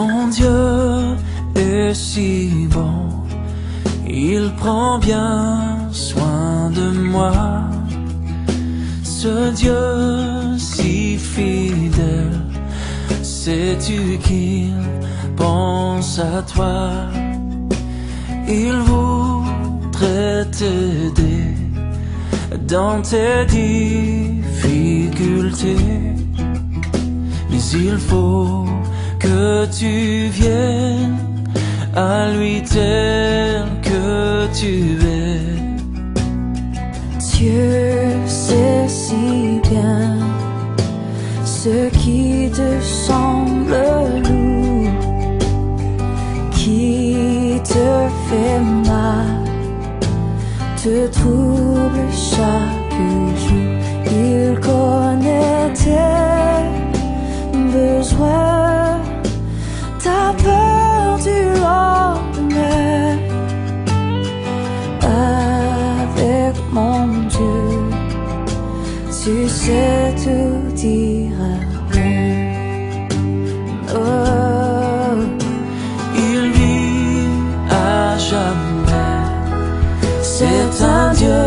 Mon Dieu est si bon, il prend bien soin de moi. Ce Dieu si fidèle, sais-tu qu'il pense à toi? Il voudrait t'aider dans tes difficultés, mais il faut que tu viennes à lui tel que tu es. Dieu sait si bien ce qui te semble lourd, qui te fait mal, te trouble chaque jour. Il connaît tes besoins, Dieu, tu sais tout bien. Oh. Il vit à jamais. C'est un Dieu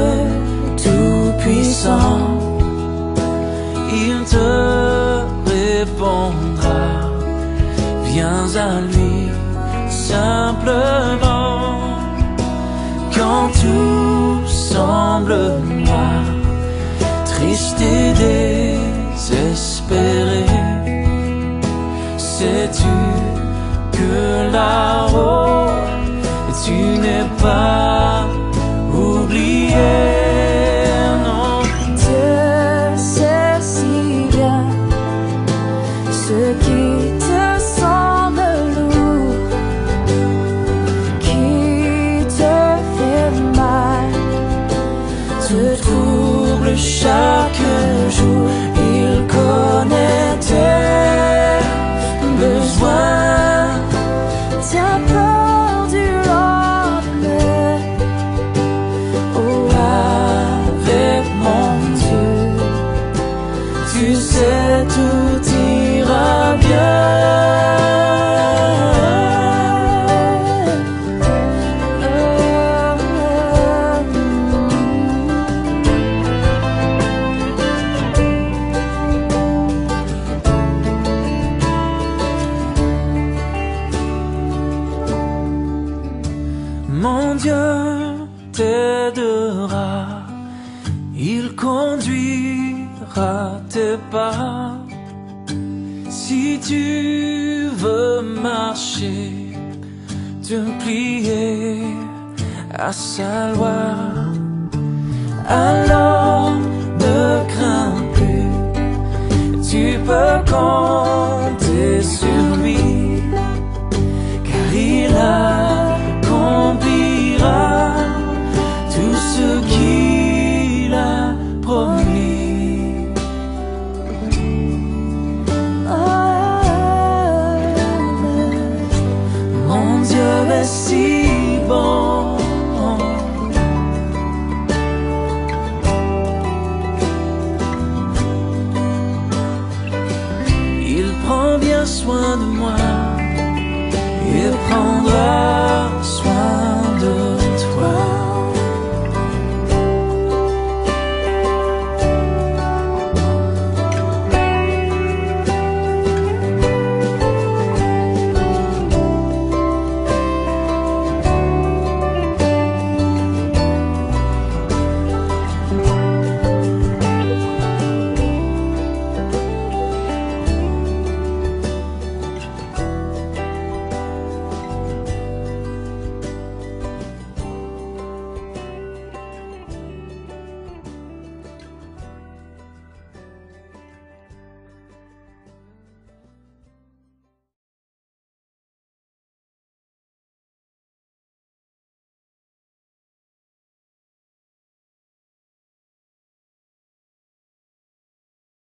tout-puissant. Il te répondra. Viens à lui simplement. Quand tout triste et désespéré. Sais-tu que là-haut, tu n'es pas trouble T'aidera, il conduira tes pas. Si tu veux marcher, te plier à sa loi, alors de moi